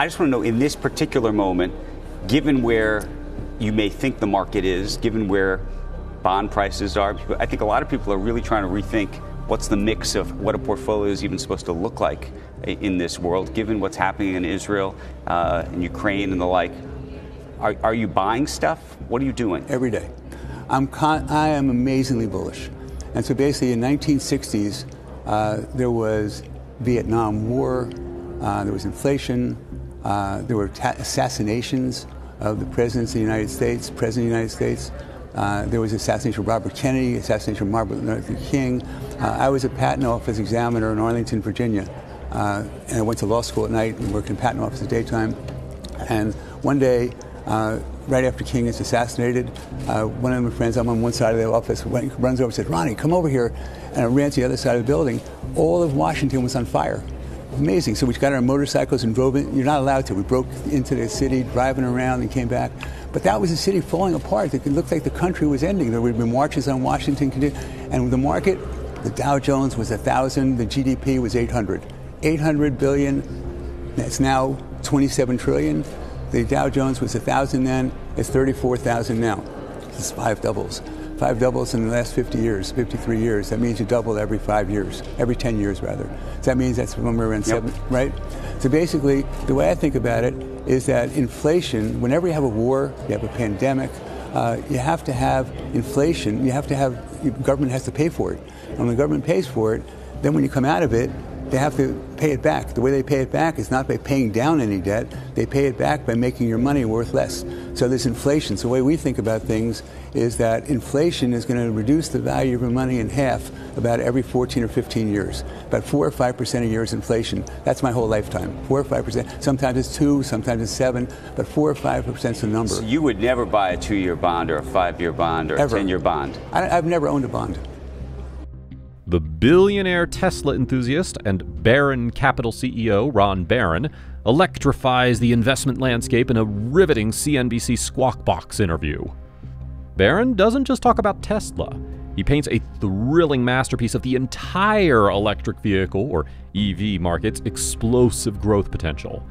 I just want to know in this particular moment, given where you may think the market is, given where bond prices are, I think a lot of people are really trying to rethink what's the mix of what a portfolio is even supposed to look like in this world, given what's happening in Israel uh, and Ukraine and the like. Are, are you buying stuff? What are you doing? Every day. I'm con- I am amazingly bullish. And so basically, in 1960s, uh, there was Vietnam War, uh, there was inflation, uh, there were ta- assassinations of the presidents of the United States, president of the United States. Uh, there was assassination of Robert Kennedy, assassination of Martin Luther King. Uh, I was a patent office examiner in Arlington, Virginia, uh, and I went to law school at night and worked in patent office at daytime. And one day, uh, right after King is assassinated, uh, one of my friends, I'm on one side of the office, went, runs over and said, Ronnie, come over here. And I ran to the other side of the building. All of Washington was on fire. Amazing. So we got our motorcycles and drove in. You're not allowed to. We broke into the city, driving around, and came back. But that was a city falling apart. It looked like the country was ending. There would have been marches on Washington, and the market, the Dow Jones was 1,000, the GDP was 800. 800 billion, it's now 27 trillion. The Dow Jones was 1,000 then, it's 34,000 now. It's five doubles. Five doubles in the last 50 years, 53 years. That means you double every five years, every 10 years rather. So that means that's when we're in yep. seven, right? So basically, the way I think about it is that inflation, whenever you have a war, you have a pandemic, uh, you have to have inflation, you have to have, government has to pay for it. And when the government pays for it, then when you come out of it, they have to pay it back. The way they pay it back is not by paying down any debt, they pay it back by making your money worth less. So there's inflation. So the way we think about things is that inflation is going to reduce the value of your money in half about every 14 or 15 years. About 4 or 5% a year is inflation. That's my whole lifetime. 4 or 5%. Sometimes it's 2, sometimes it's 7, but 4 or 5% is the number. So you would never buy a 2-year bond or a 5-year bond or Ever. a 10-year bond? I, I've never owned a bond. The billionaire Tesla enthusiast and Baron Capital CEO Ron Baron electrifies the investment landscape in a riveting CNBC Squawk Box interview. Baron doesn't just talk about Tesla. He paints a thrilling masterpiece of the entire electric vehicle, or EV, market's explosive growth potential.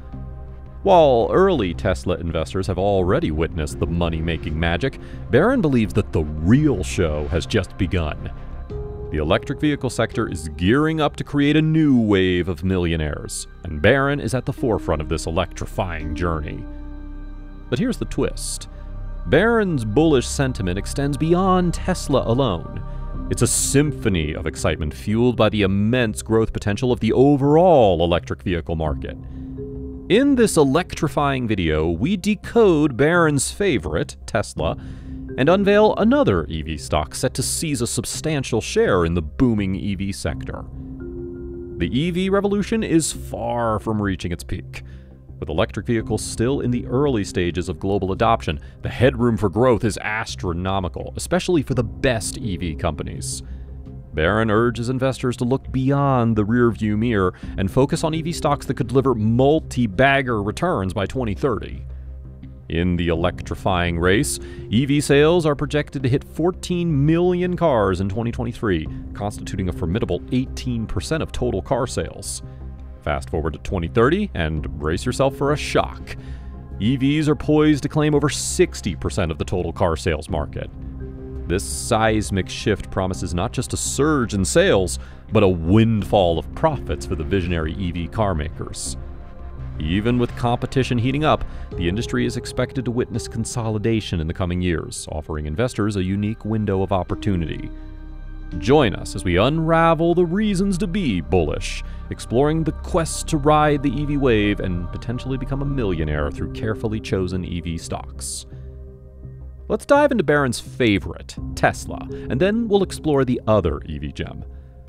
While early Tesla investors have already witnessed the money making magic, Baron believes that the real show has just begun. The electric vehicle sector is gearing up to create a new wave of millionaires, and Baron is at the forefront of this electrifying journey. But here's the twist Baron's bullish sentiment extends beyond Tesla alone. It's a symphony of excitement fueled by the immense growth potential of the overall electric vehicle market. In this electrifying video, we decode Baron's favorite, Tesla, and unveil another EV stock set to seize a substantial share in the booming EV sector. The EV revolution is far from reaching its peak. With electric vehicles still in the early stages of global adoption, the headroom for growth is astronomical, especially for the best EV companies. Baron urges investors to look beyond the rearview mirror and focus on EV stocks that could deliver multi bagger returns by 2030. In the electrifying race, EV sales are projected to hit 14 million cars in 2023, constituting a formidable 18% of total car sales. Fast forward to 2030 and brace yourself for a shock. EVs are poised to claim over 60% of the total car sales market. This seismic shift promises not just a surge in sales, but a windfall of profits for the visionary EV car makers. Even with competition heating up, the industry is expected to witness consolidation in the coming years, offering investors a unique window of opportunity. Join us as we unravel the reasons to be bullish, exploring the quest to ride the EV wave and potentially become a millionaire through carefully chosen EV stocks. Let's dive into Baron's favorite, Tesla, and then we'll explore the other EV gem.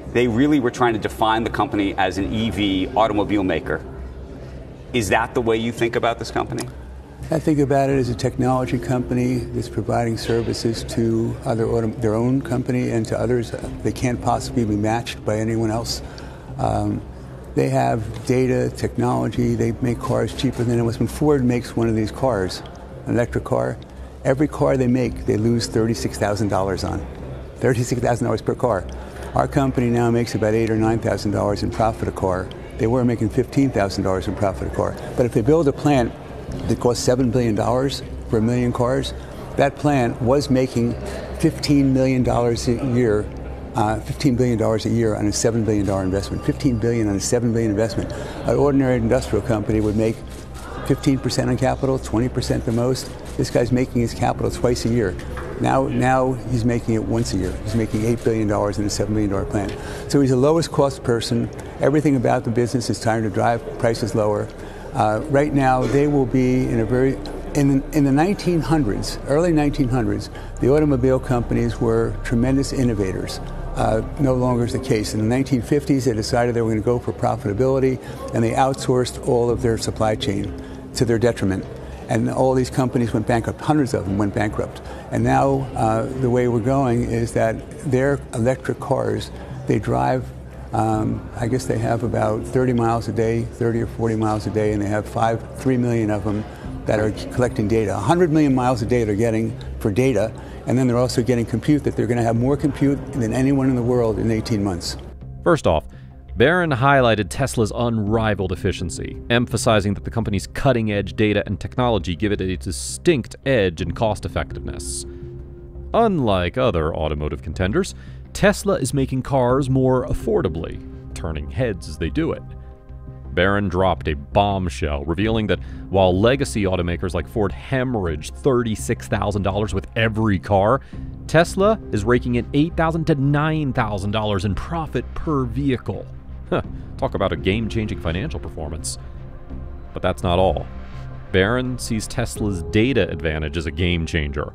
They really were trying to define the company as an EV automobile maker is that the way you think about this company? I think about it as a technology company that's providing services to other auto- their own company and to others. They can't possibly be matched by anyone else. Um, they have data, technology. They make cars cheaper than anyone. When Ford makes one of these cars, an electric car, every car they make, they lose $36,000 on. $36,000 per car. Our company now makes about eight or $9,000 in profit a car they were making $15,000 in profit a car. But if they build a plant that costs $7 billion for a million cars, that plant was making $15 million a year uh, $15 billion a year on a $7 billion investment. 15 billion on a 7 billion investment. An ordinary industrial company would make 15% on capital, 20% the most. This guy's making his capital twice a year. Now, now he's making it once a year. He's making $8 billion in a $7 billion plant. So he's the lowest cost person. Everything about the business is trying to drive prices lower. Uh, right now, they will be in a very in, in the 1900s, early 1900s, the automobile companies were tremendous innovators uh, no longer is the case. In the 1950s, they decided they were going to go for profitability, and they outsourced all of their supply chain to their detriment. And all these companies went bankrupt. Hundreds of them went bankrupt. And now uh, the way we're going is that their electric cars, they drive. Um, I guess they have about 30 miles a day, 30 or 40 miles a day, and they have five, three million of them that are collecting data. 100 million miles a day they're getting for data, and then they're also getting compute that they're going to have more compute than anyone in the world in 18 months. First off, Baron highlighted Tesla's unrivaled efficiency, emphasizing that the company's cutting edge data and technology give it a distinct edge in cost effectiveness. Unlike other automotive contenders, Tesla is making cars more affordably, turning heads as they do it. Baron dropped a bombshell, revealing that while legacy automakers like Ford hemorrhage $36,000 with every car, Tesla is raking in 8,000 to $9,000 in profit per vehicle. Talk about a game changing financial performance. But that's not all. Baron sees Tesla's data advantage as a game changer.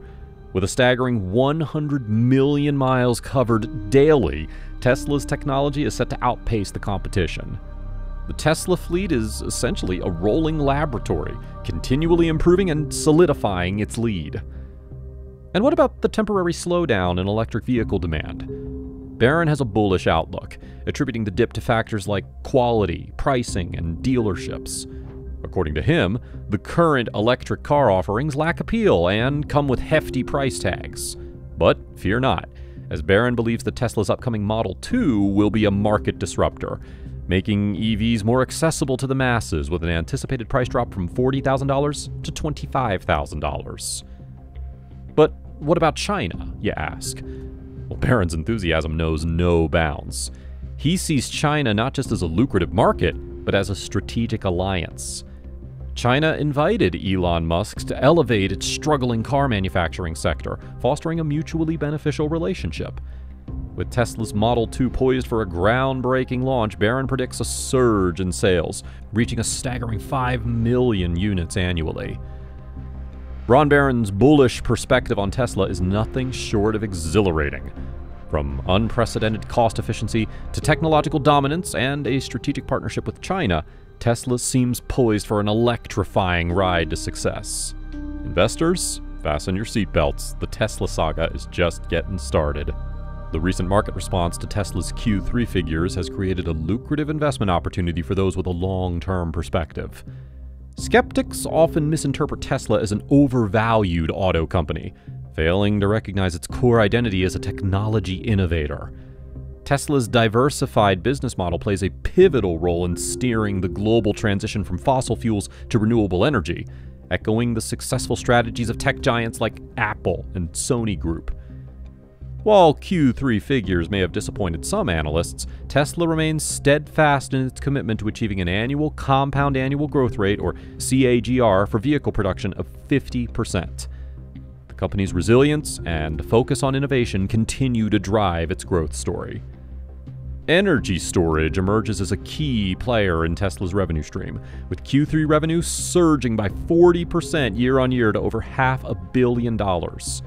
With a staggering 100 million miles covered daily, Tesla's technology is set to outpace the competition. The Tesla fleet is essentially a rolling laboratory, continually improving and solidifying its lead. And what about the temporary slowdown in electric vehicle demand? Baron has a bullish outlook, attributing the dip to factors like quality, pricing, and dealerships. According to him, the current electric car offerings lack appeal and come with hefty price tags. But fear not, as Baron believes that Tesla's upcoming Model 2 will be a market disruptor, making EVs more accessible to the masses with an anticipated price drop from $40,000 to $25,000. But what about China, you ask? Well, Baron's enthusiasm knows no bounds. He sees China not just as a lucrative market, but as a strategic alliance. China invited Elon Musk to elevate its struggling car manufacturing sector, fostering a mutually beneficial relationship. With Tesla's Model 2 poised for a groundbreaking launch, Baron predicts a surge in sales, reaching a staggering 5 million units annually. Ron Baron's bullish perspective on Tesla is nothing short of exhilarating. From unprecedented cost efficiency to technological dominance and a strategic partnership with China, Tesla seems poised for an electrifying ride to success. Investors, fasten your seatbelts. The Tesla saga is just getting started. The recent market response to Tesla's Q3 figures has created a lucrative investment opportunity for those with a long term perspective. Skeptics often misinterpret Tesla as an overvalued auto company, failing to recognize its core identity as a technology innovator. Tesla's diversified business model plays a pivotal role in steering the global transition from fossil fuels to renewable energy, echoing the successful strategies of tech giants like Apple and Sony Group. While Q3 figures may have disappointed some analysts, Tesla remains steadfast in its commitment to achieving an annual compound annual growth rate, or CAGR, for vehicle production of 50%. Company's resilience and focus on innovation continue to drive its growth story. Energy storage emerges as a key player in Tesla's revenue stream, with Q3 revenue surging by 40% year on year to over half a billion dollars.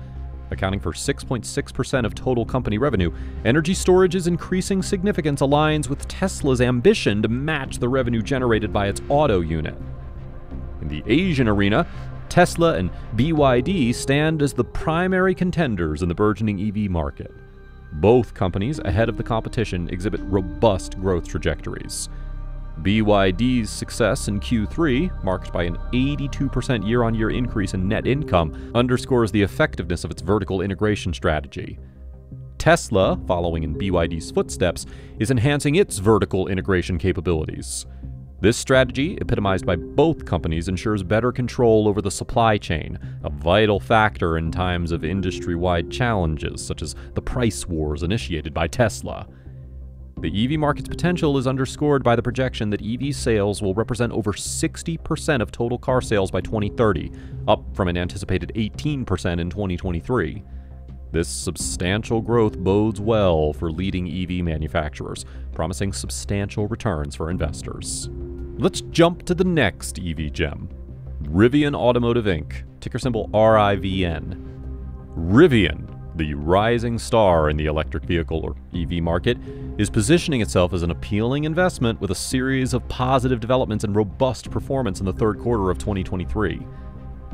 Accounting for 6.6% of total company revenue, energy storage's increasing significance aligns with Tesla's ambition to match the revenue generated by its auto unit. In the Asian arena, Tesla and BYD stand as the primary contenders in the burgeoning EV market. Both companies, ahead of the competition, exhibit robust growth trajectories. BYD's success in Q3, marked by an 82% year on year increase in net income, underscores the effectiveness of its vertical integration strategy. Tesla, following in BYD's footsteps, is enhancing its vertical integration capabilities. This strategy, epitomized by both companies, ensures better control over the supply chain, a vital factor in times of industry wide challenges, such as the price wars initiated by Tesla. The EV market's potential is underscored by the projection that EV sales will represent over 60% of total car sales by 2030, up from an anticipated 18% in 2023. This substantial growth bodes well for leading EV manufacturers, promising substantial returns for investors. Let's jump to the next EV gem Rivian Automotive Inc., ticker symbol RIVN. Rivian, the rising star in the electric vehicle or EV market, is positioning itself as an appealing investment with a series of positive developments and robust performance in the third quarter of 2023.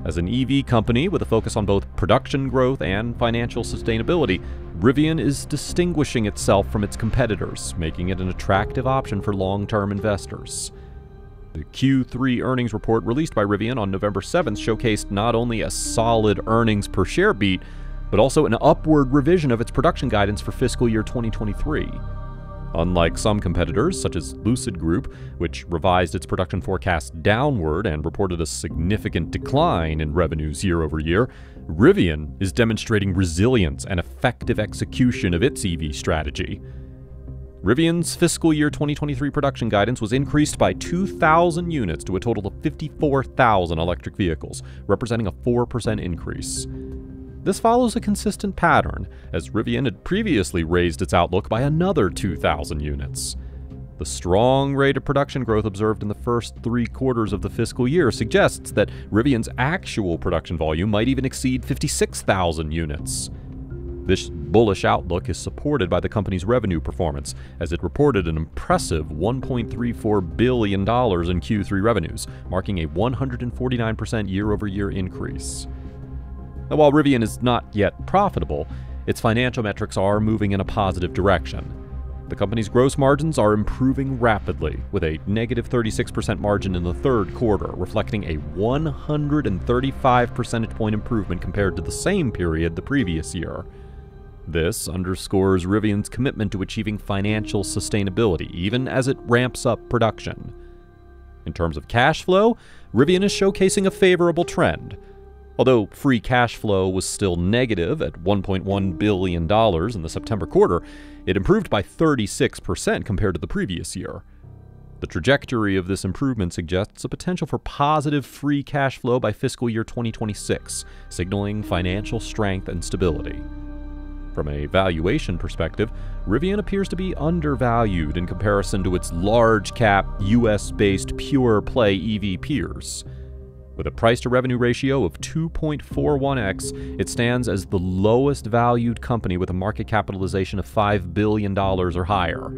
As an EV company with a focus on both production growth and financial sustainability, Rivian is distinguishing itself from its competitors, making it an attractive option for long term investors. The Q3 earnings report released by Rivian on November 7th showcased not only a solid earnings per share beat, but also an upward revision of its production guidance for fiscal year 2023. Unlike some competitors, such as Lucid Group, which revised its production forecast downward and reported a significant decline in revenues year over year, Rivian is demonstrating resilience and effective execution of its EV strategy. Rivian's fiscal year 2023 production guidance was increased by 2,000 units to a total of 54,000 electric vehicles, representing a 4% increase. This follows a consistent pattern, as Rivian had previously raised its outlook by another 2,000 units. The strong rate of production growth observed in the first three quarters of the fiscal year suggests that Rivian's actual production volume might even exceed 56,000 units. This bullish outlook is supported by the company's revenue performance, as it reported an impressive $1.34 billion in Q3 revenues, marking a 149% year over year increase. Now, while Rivian is not yet profitable, its financial metrics are moving in a positive direction. The company's gross margins are improving rapidly, with a negative 36% margin in the third quarter, reflecting a 135 percentage point improvement compared to the same period the previous year. This underscores Rivian's commitment to achieving financial sustainability, even as it ramps up production. In terms of cash flow, Rivian is showcasing a favorable trend. Although free cash flow was still negative at $1.1 billion in the September quarter, it improved by 36% compared to the previous year. The trajectory of this improvement suggests a potential for positive free cash flow by fiscal year 2026, signaling financial strength and stability. From a valuation perspective, Rivian appears to be undervalued in comparison to its large cap, US based pure play EV peers. With a price to revenue ratio of 2.41x, it stands as the lowest valued company with a market capitalization of $5 billion or higher.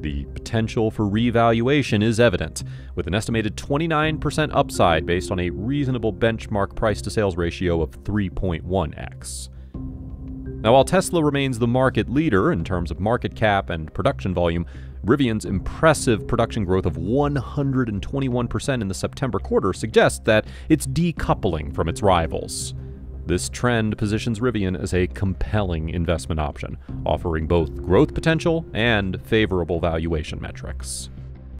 The potential for revaluation is evident, with an estimated 29% upside based on a reasonable benchmark price to sales ratio of 3.1x. Now, while Tesla remains the market leader in terms of market cap and production volume, Rivian's impressive production growth of 121% in the September quarter suggests that it's decoupling from its rivals. This trend positions Rivian as a compelling investment option, offering both growth potential and favorable valuation metrics.